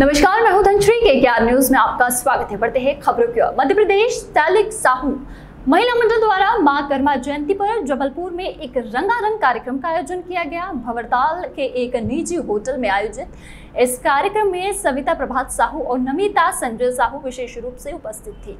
नमस्कार, मैं हूँ धनश्री के क्या न्यूज़ में आपका स्वागत है। बढ़ते हैं खबरों की ओर। मध्य प्रदेश तैलिक साहू, महिला मंडल द्वारा माँ कर्मा जयंती पर जबलपुर में एक रंगारंग कार्यक्रम का आयोजन किया गया। भवरताल के एक निजी होटल में आयोजित इस कार्यक्रम में सविता प्रभात साहू और नमिता संजय साहू विशेष रूप से उपस्थित थी।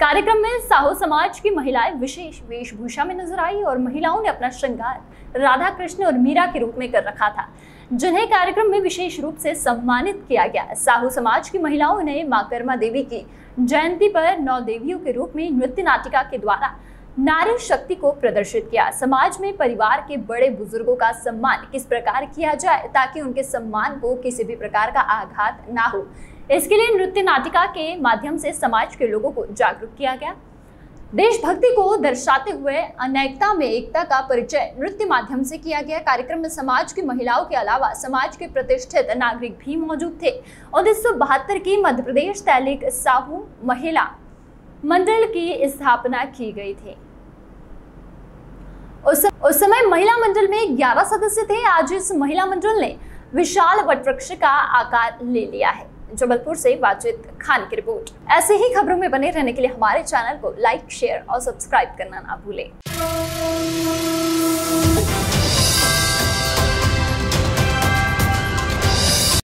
कार्यक्रम में साहू समाज की महिलाएँ विशेष वेशभूषा में नज़र आई और महिलाओं ने अपना श्रृंगार राधा कृष्ण और मीरा के रूप में कर रखा था। जिन्हें कार्यक्रम में विशेष रूप से सम्मानित किया गया। साहू समाज की महिलाओं ने माँ कर्मा देवी की जयंती पर नौ देवियों के रूप में नृत्य नाटिका के द्वारा नारी शक्ति को प्रदर्शित किया। समाज में परिवार के बड़े बुज़ुर्गों का सम्मान किस प्रकार किया जाए ताकि उनके सम्मान को किसी भी प्रकार का आघात ना हो? इसके लिए नृत्य नाटिका के माध्यम से समाज के लोगों को जागरूक किया गया। देशभक्ति को दर्शाते हुए अनेकता में एकता का परिचय नृत्य माध्यम से किया गया। कार्यक्रम में समाज की महिलाओं के अलावा समाज के प्रतिष्ठित नागरिक भी मौजूद थे। उन्नीस सौ बहत्तर की मध्य प्रदेश तैलिक साहू महिला मंडल की स्थापना की गई थी। उस, उस समय महिला मंडल में 11 सदस्य थे। आज इस महिला मंडल ने विशाल वटवृक्ष का आकार ले लिया है। जबलपुर से बातचीत खान की रिपोर्ट। ऐसे ही खबरों में बने रहने के लिए हमारे चैनल को लाइक शेयर और सब्सक्राइब करना ना भूलें।